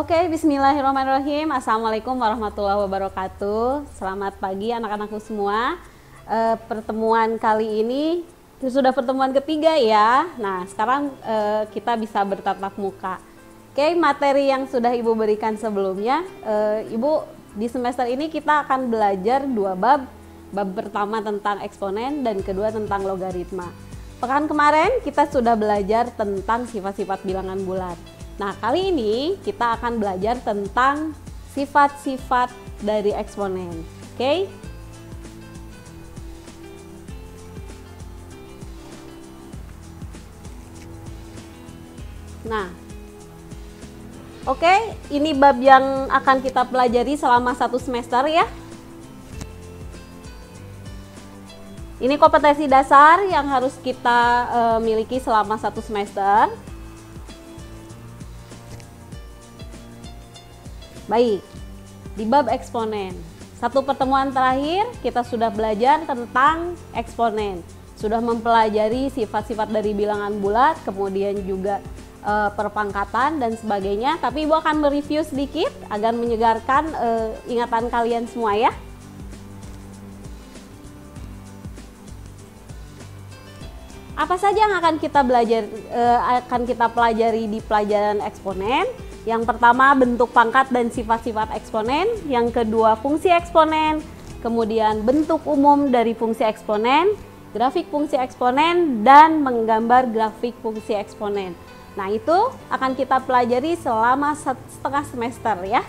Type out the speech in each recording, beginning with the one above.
Oke, bismillahirrahmanirrahim. Assalamualaikum warahmatullahi wabarakatuh. Selamat pagi anak-anakku semua. E, pertemuan kali ini sudah pertemuan ketiga ya. Nah, sekarang e, kita bisa bertatap muka. Oke, materi yang sudah Ibu berikan sebelumnya, e, Ibu di semester ini kita akan belajar dua bab. Bab pertama tentang eksponen dan kedua tentang logaritma. Pekan kemarin kita sudah belajar tentang sifat-sifat bilangan bulat. Nah, kali ini kita akan belajar tentang sifat-sifat dari eksponen. Oke? Okay? Nah, oke, okay, ini bab yang akan kita pelajari selama satu semester ya. Ini kompetensi dasar yang harus kita uh, miliki selama satu semester. Baik, di bab eksponen. Satu pertemuan terakhir kita sudah belajar tentang eksponen. Sudah mempelajari sifat-sifat dari bilangan bulat, kemudian juga e, perpangkatan dan sebagainya. Tapi Ibu akan mereview sedikit agar menyegarkan e, ingatan kalian semua ya. Apa saja yang akan kita belajar e, akan kita pelajari di pelajaran eksponen? Yang pertama bentuk pangkat dan sifat-sifat eksponen, yang kedua fungsi eksponen, kemudian bentuk umum dari fungsi eksponen, grafik fungsi eksponen, dan menggambar grafik fungsi eksponen. Nah itu akan kita pelajari selama setengah semester ya.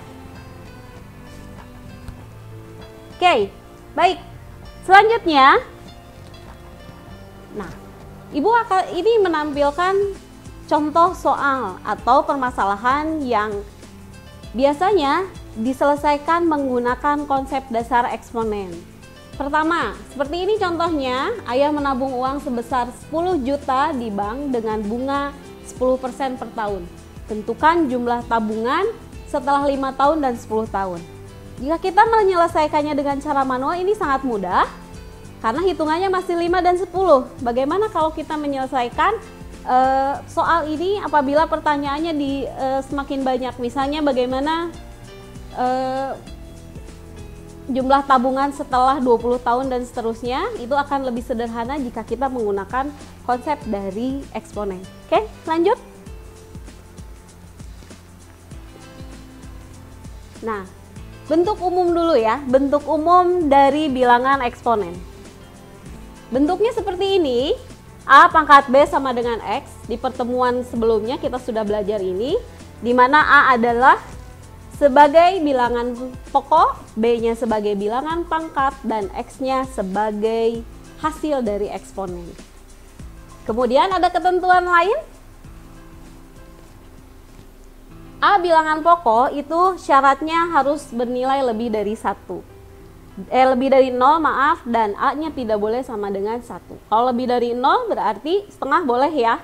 Oke, baik. Selanjutnya, nah, Ibu akan ini menampilkan contoh soal atau permasalahan yang biasanya diselesaikan menggunakan konsep dasar eksponen. Pertama, seperti ini contohnya, ayah menabung uang sebesar 10 juta di bank dengan bunga 10% per tahun. Tentukan jumlah tabungan setelah 5 tahun dan 10 tahun. Jika kita menyelesaikannya dengan cara manual ini sangat mudah karena hitungannya masih 5 dan 10. Bagaimana kalau kita menyelesaikan uh, soal ini apabila pertanyaannya di uh, semakin banyak misalnya bagaimana uh, jumlah tabungan setelah 20 tahun dan seterusnya itu akan lebih sederhana jika kita menggunakan konsep dari eksponen. Oke, lanjut. Nah, bentuk umum dulu ya, bentuk umum dari bilangan eksponen. Bentuknya seperti ini, A pangkat B sama dengan X. Di pertemuan sebelumnya kita sudah belajar ini, di mana A adalah sebagai bilangan pokok, B-nya sebagai bilangan pangkat, dan X-nya sebagai hasil dari eksponen. Kemudian ada ketentuan lain. A bilangan pokok itu syaratnya harus bernilai lebih dari satu eh lebih dari 0 maaf dan A-nya tidak boleh sama dengan 1. Kalau lebih dari 0 berarti setengah boleh ya.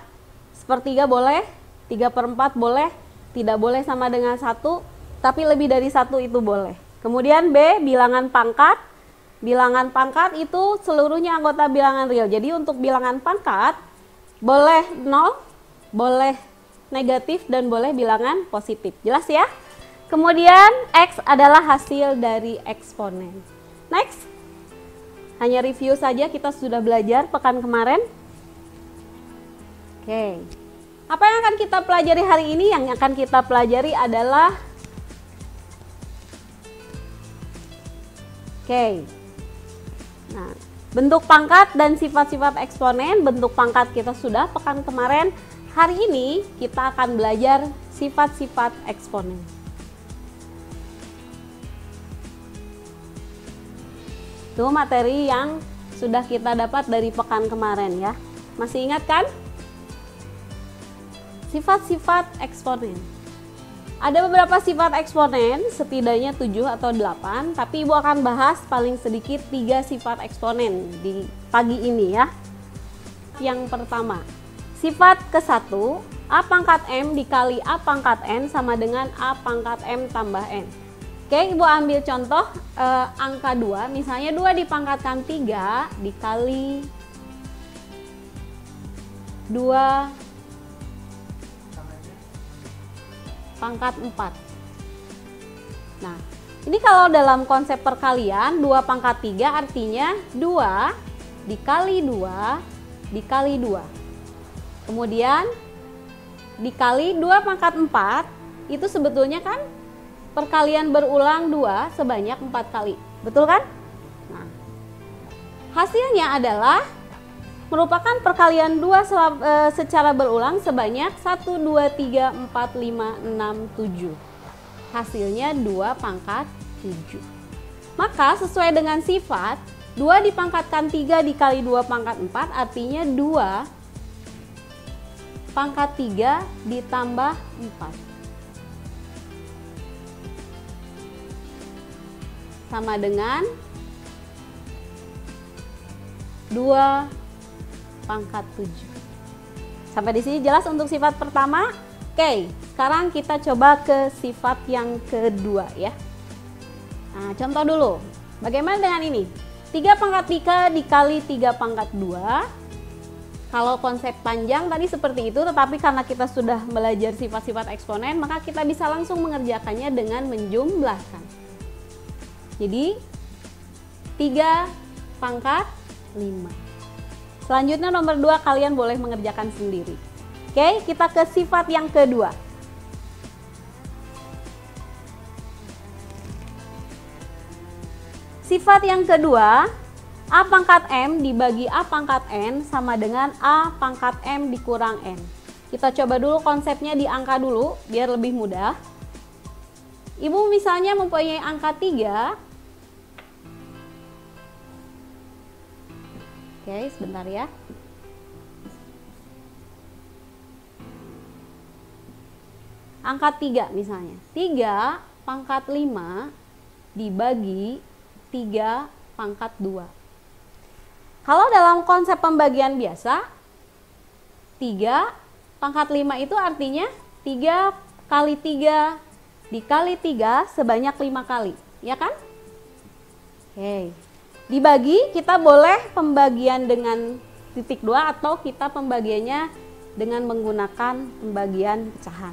Sepertiga boleh, 3 per 4 boleh, tidak boleh sama dengan 1, tapi lebih dari 1 itu boleh. Kemudian B, bilangan pangkat. Bilangan pangkat itu seluruhnya anggota bilangan real. Jadi untuk bilangan pangkat boleh 0, boleh negatif dan boleh bilangan positif. Jelas ya? Kemudian X adalah hasil dari eksponen. Next. Hanya review saja kita sudah belajar pekan kemarin. Oke. Apa yang akan kita pelajari hari ini? Yang akan kita pelajari adalah Oke. Nah, bentuk pangkat dan sifat-sifat eksponen, bentuk pangkat kita sudah pekan kemarin. Hari ini kita akan belajar sifat-sifat eksponen. Itu materi yang sudah kita dapat dari pekan kemarin ya. Masih ingat kan? Sifat-sifat eksponen. Ada beberapa sifat eksponen, setidaknya 7 atau 8, tapi Ibu akan bahas paling sedikit 3 sifat eksponen di pagi ini ya. Yang pertama, sifat ke-1, A pangkat M dikali A pangkat N sama dengan A pangkat M tambah N. Oke, Ibu ambil contoh uh, angka 2, misalnya 2 dipangkatkan 3 dikali 2 pangkat 4. Nah, ini kalau dalam konsep perkalian 2 pangkat 3 artinya 2 dikali 2 dikali 2. Kemudian dikali 2 pangkat 4 itu sebetulnya kan perkalian berulang 2 sebanyak 4 kali. Betul kan? Nah, hasilnya adalah merupakan perkalian 2 e, secara berulang sebanyak 1, 2, 3, 4, 5, 6, 7. Hasilnya 2 pangkat 7. Maka sesuai dengan sifat, 2 dipangkatkan 3 dikali 2 pangkat 4 artinya 2 pangkat 3 ditambah 4. Sama dengan 2 pangkat 7. Sampai di sini jelas untuk sifat pertama? Oke, sekarang kita coba ke sifat yang kedua ya. Nah, contoh dulu. Bagaimana dengan ini? 3 pangkat 3 dikali 3 pangkat 2. Kalau konsep panjang tadi seperti itu, tetapi karena kita sudah belajar sifat-sifat eksponen, maka kita bisa langsung mengerjakannya dengan menjumlahkan. Jadi, 3 pangkat 5. Selanjutnya nomor dua kalian boleh mengerjakan sendiri. Oke, kita ke sifat yang kedua. Sifat yang kedua, A pangkat M dibagi A pangkat N sama dengan A pangkat M dikurang N. Kita coba dulu konsepnya di angka dulu, biar lebih mudah. Ibu misalnya mempunyai angka 3, Oke, sebentar ya. Angka 3 misalnya. 3 pangkat 5 dibagi 3 pangkat 2. Kalau dalam konsep pembagian biasa, 3 pangkat 5 itu artinya 3 kali 3 dikali 3 sebanyak 5 kali, ya kan? Oke. Dibagi kita boleh pembagian dengan titik dua atau kita pembagiannya dengan menggunakan pembagian pecahan.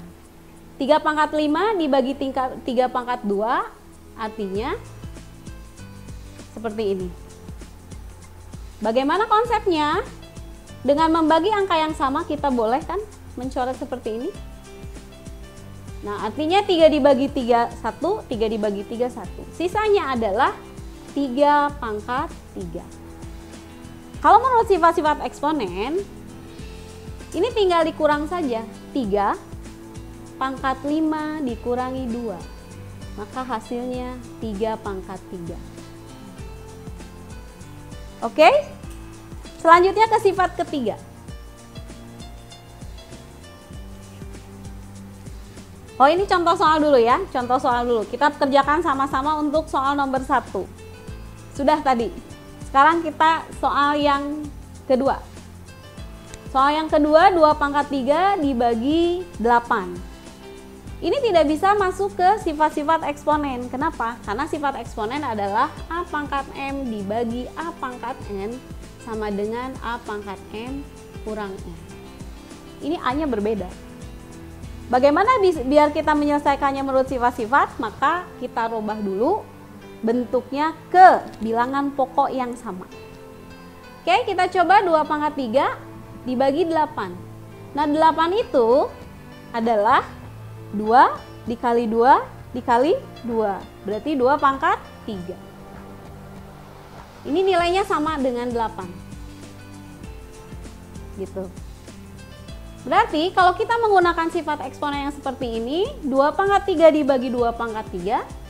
3 pangkat 5 dibagi tingkat 3 pangkat 2 artinya seperti ini. Bagaimana konsepnya? Dengan membagi angka yang sama kita boleh kan mencoret seperti ini? Nah, artinya 3 dibagi 3 1, 3 dibagi 3 1. Sisanya adalah 3 pangkat 3. Kalau menurut sifat-sifat eksponen, ini tinggal dikurang saja. 3 pangkat 5 dikurangi 2. Maka hasilnya 3 pangkat 3. Oke? Selanjutnya ke sifat ketiga. Oh ini contoh soal dulu ya, contoh soal dulu. Kita kerjakan sama-sama untuk soal nomor satu. Sudah tadi. Sekarang kita soal yang kedua. Soal yang kedua 2 pangkat 3 dibagi 8. Ini tidak bisa masuk ke sifat-sifat eksponen. Kenapa? Karena sifat eksponen adalah A pangkat M dibagi A pangkat N sama dengan A pangkat M kurang N. Ini A-nya berbeda. Bagaimana biar kita menyelesaikannya menurut sifat-sifat? Maka kita rubah dulu bentuknya ke bilangan pokok yang sama. Oke, kita coba 2 pangkat 3 dibagi 8. Nah, 8 itu adalah 2 dikali 2 dikali 2. Berarti 2 pangkat 3. Ini nilainya sama dengan 8. Gitu. Berarti kalau kita menggunakan sifat eksponen yang seperti ini, 2 pangkat 3 dibagi 2 pangkat 3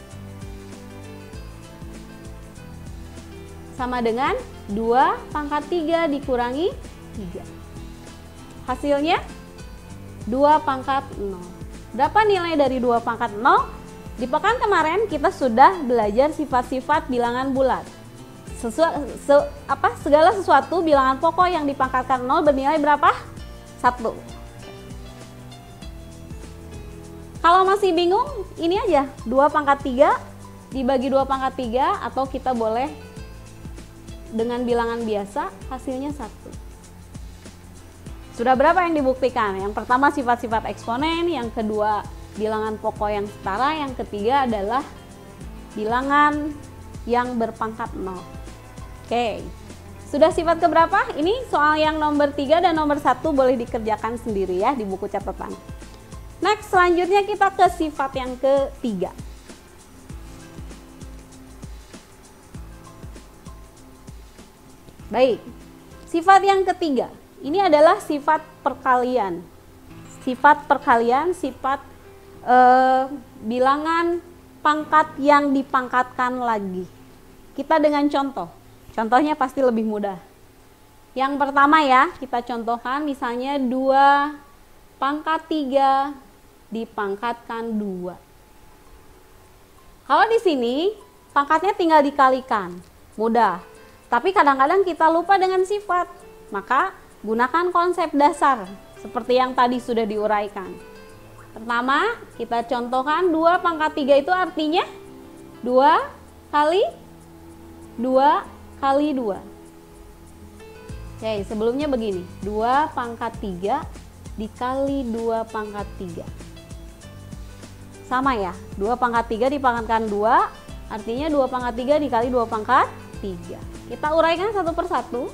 sama dengan 2 pangkat 3 dikurangi 3. Hasilnya 2 pangkat 0. Berapa nilai dari 2 pangkat 0? Di pekan kemarin kita sudah belajar sifat-sifat bilangan bulat. Sesu, se, apa, segala sesuatu bilangan pokok yang dipangkatkan 0 bernilai berapa? 1. Kalau masih bingung, ini aja 2 pangkat 3 dibagi 2 pangkat 3 atau kita boleh dengan bilangan biasa hasilnya satu. Sudah berapa yang dibuktikan? Yang pertama sifat-sifat eksponen, yang kedua bilangan pokok yang setara, yang ketiga adalah bilangan yang berpangkat 0. Oke. Sudah sifat keberapa? Ini soal yang nomor 3 dan nomor 1 boleh dikerjakan sendiri ya di buku catatan. Next, selanjutnya kita ke sifat yang ketiga. Baik, sifat yang ketiga ini adalah sifat perkalian. Sifat perkalian, sifat eh, bilangan pangkat yang dipangkatkan lagi. Kita dengan contoh, contohnya pasti lebih mudah. Yang pertama ya, kita contohkan misalnya 2 pangkat 3 dipangkatkan 2. Kalau di sini pangkatnya tinggal dikalikan, mudah. Tapi kadang-kadang kita lupa dengan sifat. Maka gunakan konsep dasar seperti yang tadi sudah diuraikan. Pertama, kita contohkan 2 pangkat 3 itu artinya 2 kali 2 kali 2. Oke, sebelumnya begini. 2 pangkat 3 dikali 2 pangkat 3. Sama ya, 2 pangkat 3 dipangkatkan 2, artinya 2 pangkat 3 dikali 2 pangkat 3. Kita uraikan satu persatu.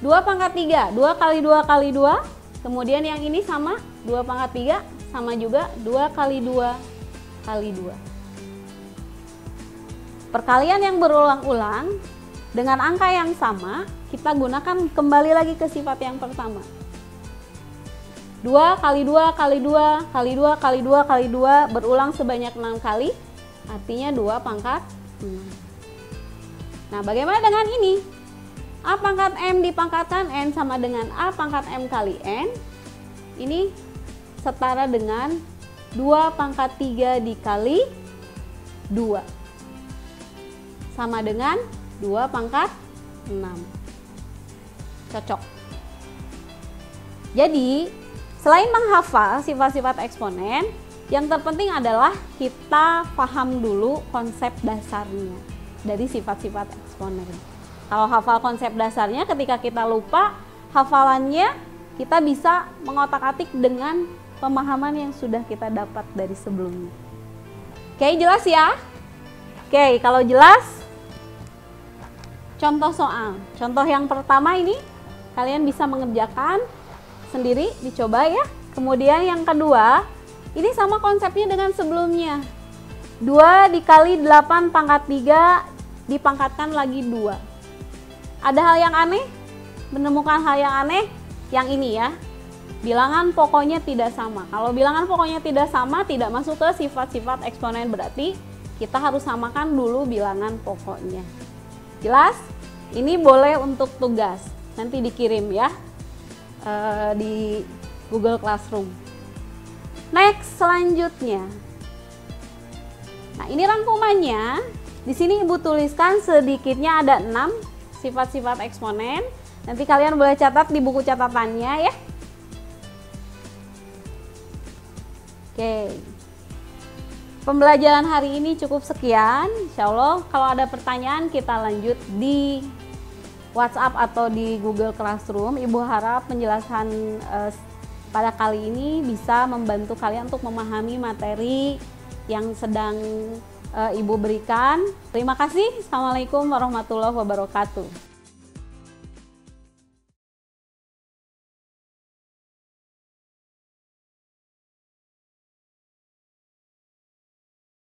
2 pangkat 3, 2 kali 2 kali 2, kemudian yang ini sama 2 pangkat 3 sama juga 2 kali 2 kali 2. Perkalian yang berulang-ulang dengan angka yang sama, kita gunakan kembali lagi ke sifat yang pertama. 2 kali 2 kali 2 kali 2 kali 2 kali 2 berulang sebanyak 6 kali, artinya 2 pangkat 6. Nah, bagaimana dengan ini? A pangkat M dipangkatkan N sama dengan A pangkat M kali N. Ini setara dengan 2 pangkat 3 dikali 2 sama dengan 2 pangkat 6 cocok jadi selain menghafal sifat-sifat eksponen yang terpenting adalah kita paham dulu konsep dasarnya dari sifat-sifat eksponen kalau hafal konsep dasarnya ketika kita lupa hafalannya kita bisa mengotak-atik dengan pemahaman yang sudah kita dapat dari sebelumnya. Oke, jelas ya? Oke, kalau jelas, contoh soal. Contoh yang pertama ini, kalian bisa mengerjakan sendiri, dicoba ya. Kemudian yang kedua, ini sama konsepnya dengan sebelumnya. 2 dikali 8 pangkat 3 dipangkatkan lagi 2. Ada hal yang aneh? Menemukan hal yang aneh? Yang ini ya, bilangan pokoknya tidak sama. Kalau bilangan pokoknya tidak sama, tidak masuk ke sifat-sifat eksponen berarti kita harus samakan dulu bilangan pokoknya. Jelas? Ini boleh untuk tugas. Nanti dikirim ya uh, di Google Classroom. Next, selanjutnya. Nah, ini rangkumannya. Di sini Ibu tuliskan sedikitnya ada 6 sifat-sifat eksponen. Nanti kalian boleh catat di buku catatannya ya. Oke. Pembelajaran hari ini cukup sekian. Insya Allah kalau ada pertanyaan kita lanjut di WhatsApp atau di Google Classroom. Ibu harap penjelasan eh, pada kali ini bisa membantu kalian untuk memahami materi yang sedang eh, Ibu berikan. Terima kasih. Assalamualaikum warahmatullahi wabarakatuh.